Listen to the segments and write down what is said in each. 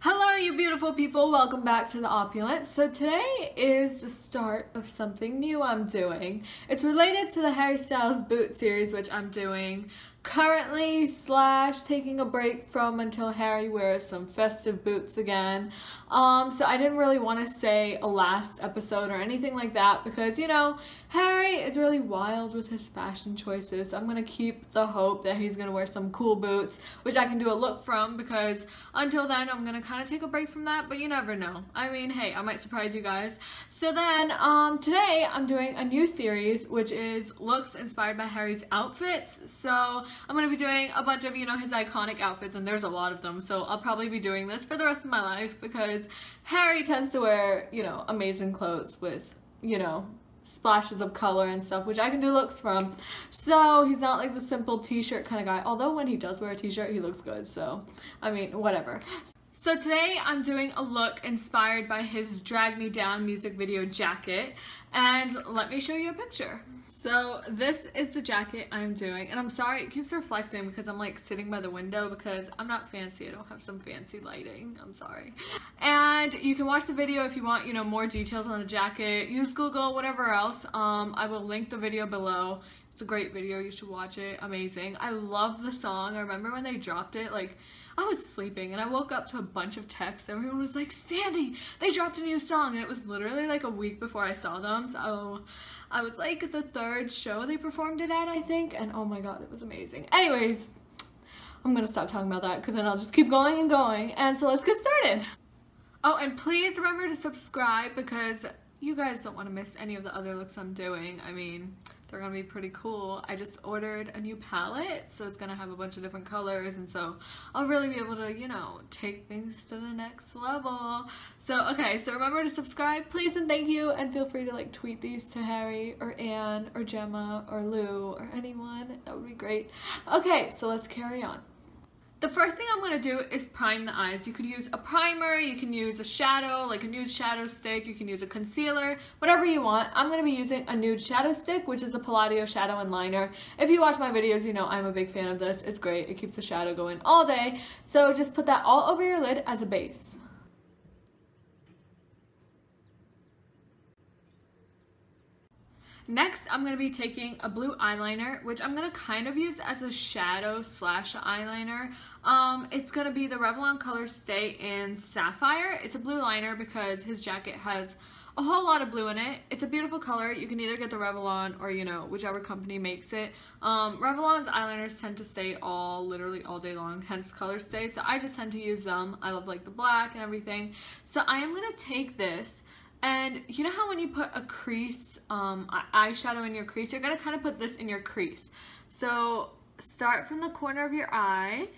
Hello you beautiful people, welcome back to the Opulent. So today is the start of something new I'm doing. It's related to the Harry Styles boot series which I'm doing currently slash taking a break from until Harry wears some festive boots again. Um, so I didn't really want to say a last episode or anything like that because, you know, Harry is really wild with his fashion choices. So I'm going to keep the hope that he's going to wear some cool boots, which I can do a look from because until then I'm going to kind of take a break from that, but you never know. I mean, hey, I might surprise you guys. So then, um, today I'm doing a new series, which is looks inspired by Harry's outfits. So I'm going to be doing a bunch of, you know, his iconic outfits, and there's a lot of them, so I'll probably be doing this for the rest of my life because Harry tends to wear, you know, amazing clothes with, you know, splashes of color and stuff, which I can do looks from. So he's not like the simple t-shirt kind of guy, although when he does wear a t-shirt, he looks good, so, I mean, whatever. So today I'm doing a look inspired by his Drag Me Down music video jacket, and let me show you a picture. So this is the jacket I'm doing and I'm sorry it keeps reflecting because I'm like sitting by the window because I'm not fancy. I don't have some fancy lighting. I'm sorry. And you can watch the video if you want you know more details on the jacket. Use Google whatever else. Um, I will link the video below. It's a great video. You should watch it. Amazing. I love the song. I remember when they dropped it like I was sleeping and I woke up to a bunch of texts. Everyone was like, Sandy, they dropped a new song. And it was literally like a week before I saw them. So I was like the third show they performed it at, I think. And oh my god, it was amazing. Anyways, I'm gonna stop talking about that because then I'll just keep going and going. And so let's get started. Oh, and please remember to subscribe because you guys don't want to miss any of the other looks I'm doing. I mean, they're gonna be pretty cool. I just ordered a new palette, so it's gonna have a bunch of different colors, and so I'll really be able to, you know, take things to the next level. So, okay, so remember to subscribe, please and thank you, and feel free to like tweet these to Harry, or Anne, or Gemma, or Lou, or anyone. That would be great. Okay, so let's carry on. The first thing I'm going to do is prime the eyes. You could use a primer, you can use a shadow, like a nude shadow stick, you can use a concealer, whatever you want. I'm going to be using a nude shadow stick, which is the Palladio Shadow and Liner. If you watch my videos, you know I'm a big fan of this. It's great. It keeps the shadow going all day. So just put that all over your lid as a base. Next, I'm going to be taking a blue eyeliner, which I'm going to kind of use as a shadow slash eyeliner. Um, it's going to be the Revlon Color Stay in Sapphire. It's a blue liner because his jacket has a whole lot of blue in it. It's a beautiful color. You can either get the Revlon or, you know, whichever company makes it. Um, Revlon's eyeliners tend to stay all, literally all day long, hence color stay. So I just tend to use them. I love like the black and everything. So I am going to take this and you know how when you put a crease, um, eyeshadow in your crease, you're going to kind of put this in your crease. So start from the corner of your eye,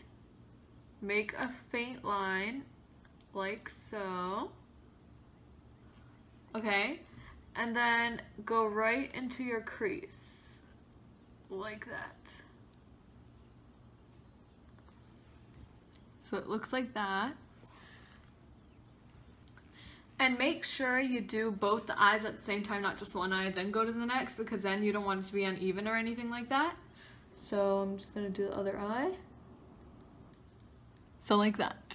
make a faint line like so. Okay, and then go right into your crease like that. So it looks like that. And make sure you do both the eyes at the same time, not just one eye, then go to the next because then you don't want it to be uneven or anything like that. So I'm just to do the other eye. So like that.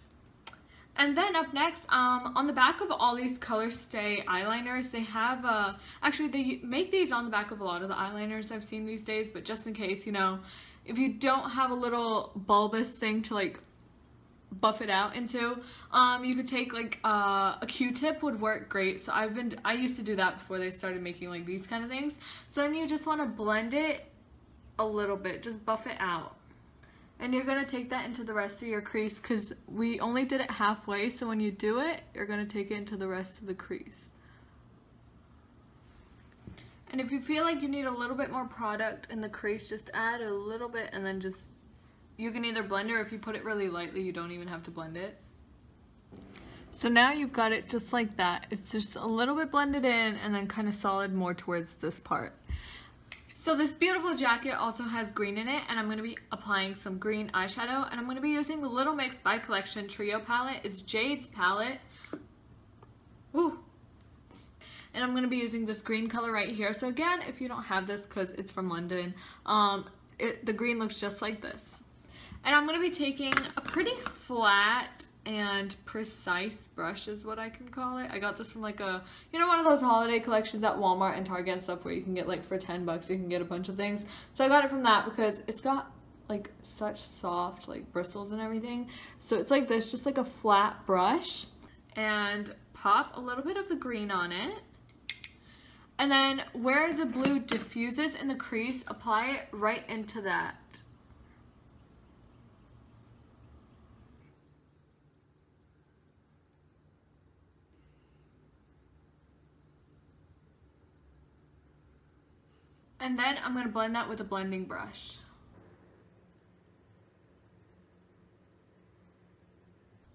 And then up next, um, on the back of all these Color Stay eyeliners, they have, uh, actually they make these on the back of a lot of the eyeliners I've seen these days, but just in case, you know, if you don't have a little bulbous thing to like buff it out into. Um, you could take like uh, a Q-tip would work great. So I've been, I used to do that before they started making like these kind of things. So then you just want to blend it a little bit, just buff it out. And you're going to take that into the rest of your crease because we only did it halfway. So when you do it, you're going to take it into the rest of the crease. And if you feel like you need a little bit more product in the crease, just add a little bit and then just you can either blend it or if you put it really lightly, you don't even have to blend it. So now you've got it just like that. It's just a little bit blended in and then kind of solid more towards this part. So this beautiful jacket also has green in it and I'm going to be applying some green eyeshadow and I'm going to be using the Little Mix by Collection Trio palette. It's Jade's palette. Ooh. And I'm going to be using this green color right here. So again, if you don't have this because it's from London, um, it, the green looks just like this. And I'm going to be taking a pretty flat and precise brush is what I can call it. I got this from like a, you know, one of those holiday collections at Walmart and Target and stuff where you can get like for 10 bucks you can get a bunch of things. So I got it from that because it's got like such soft like bristles and everything. So it's like this, just like a flat brush and pop a little bit of the green on it. And then where the blue diffuses in the crease, apply it right into that. And then I'm going to blend that with a blending brush.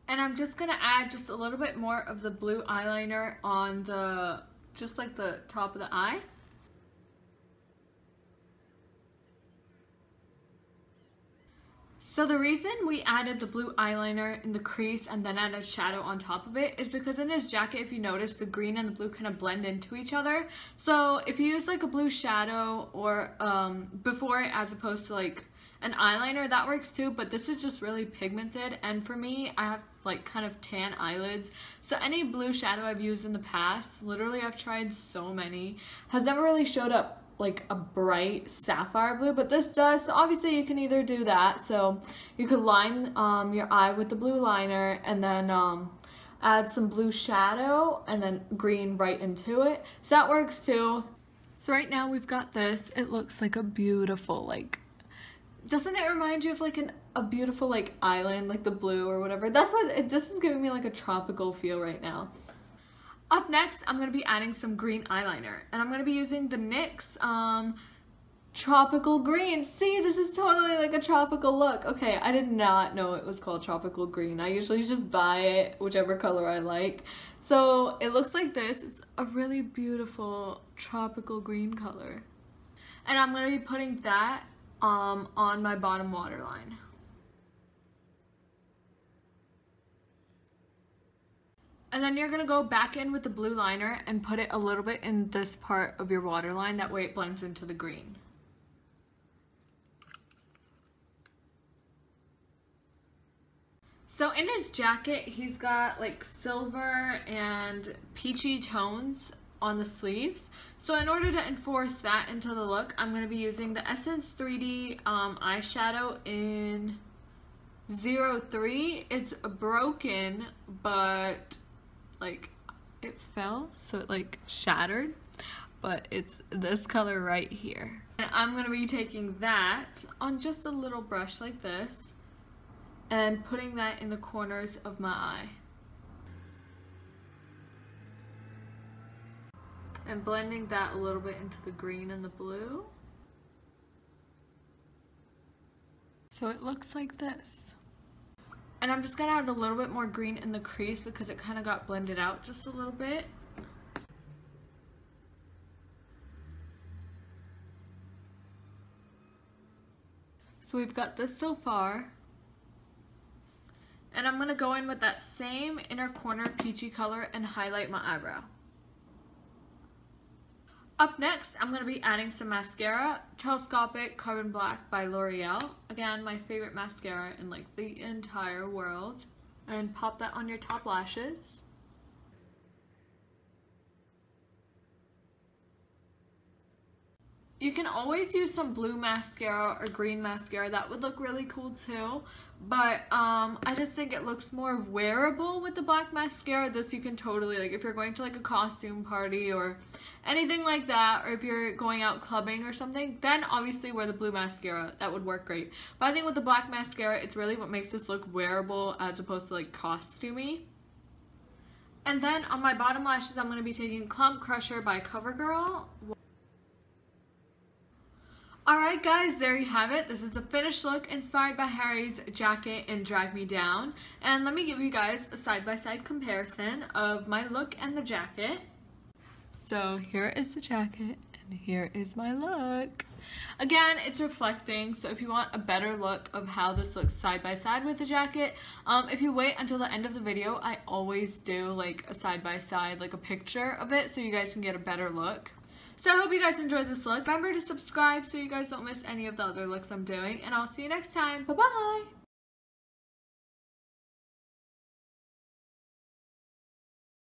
And I'm just going to add just a little bit more of the blue eyeliner on the, just like the top of the eye. So the reason we added the blue eyeliner in the crease and then added shadow on top of it is because in this jacket, if you notice, the green and the blue kind of blend into each other. So if you use like a blue shadow or um, before it as opposed to like an eyeliner, that works too, but this is just really pigmented. And for me, I have like kind of tan eyelids. So any blue shadow I've used in the past, literally I've tried so many, has never really showed up like a bright sapphire blue, but this does. So obviously you can either do that. So you could line um, your eye with the blue liner and then um, add some blue shadow and then green right into it. So that works too. So right now we've got this. It looks like a beautiful like, doesn't it remind you of like an, a beautiful like island, like the blue or whatever? That's what, it, this is giving me like a tropical feel right now. Up next, I'm going to be adding some green eyeliner. And I'm going to be using the NYX um, Tropical Green. See, this is totally like a tropical look. Okay, I did not know it was called Tropical Green. I usually just buy it, whichever color I like. So it looks like this. It's a really beautiful tropical green color. And I'm going to be putting that um, on my bottom waterline. And then you're going to go back in with the blue liner and put it a little bit in this part of your waterline. That way it blends into the green. So in his jacket, he's got like silver and peachy tones on the sleeves. So in order to enforce that into the look, I'm going to be using the Essence 3D um, eyeshadow in 03. It's broken, but like it fell so it like shattered but it's this color right here. And I'm gonna be taking that on just a little brush like this and putting that in the corners of my eye. And blending that a little bit into the green and the blue. So it looks like this and I'm just going to add a little bit more green in the crease because it kind of got blended out just a little bit. So we've got this so far. And I'm going to go in with that same inner corner peachy color and highlight my eyebrow. Up next, I'm going to be adding some mascara, Telescopic Carbon Black by L'Oreal. Again, my favorite mascara in like the entire world. And pop that on your top lashes. You can always use some blue mascara or green mascara. That would look really cool too. But um, I just think it looks more wearable with the black mascara. This you can totally, like if you're going to like a costume party or anything like that, or if you're going out clubbing or something, then obviously wear the blue mascara. That would work great. But I think with the black mascara, it's really what makes this look wearable as opposed to like costumey. And then on my bottom lashes, I'm going to be taking Clump Crusher by CoverGirl. Alright guys, there you have it. This is the finished look inspired by Harry's jacket in Drag Me Down. And let me give you guys a side-by-side -side comparison of my look and the jacket. So here is the jacket and here is my look. Again, it's reflecting, so if you want a better look of how this looks side by side with the jacket, um, if you wait until the end of the video, I always do like a side by side, like a picture of it, so you guys can get a better look. So I hope you guys enjoyed this look. Remember to subscribe so you guys don't miss any of the other looks I'm doing. And I'll see you next time. Bye-bye!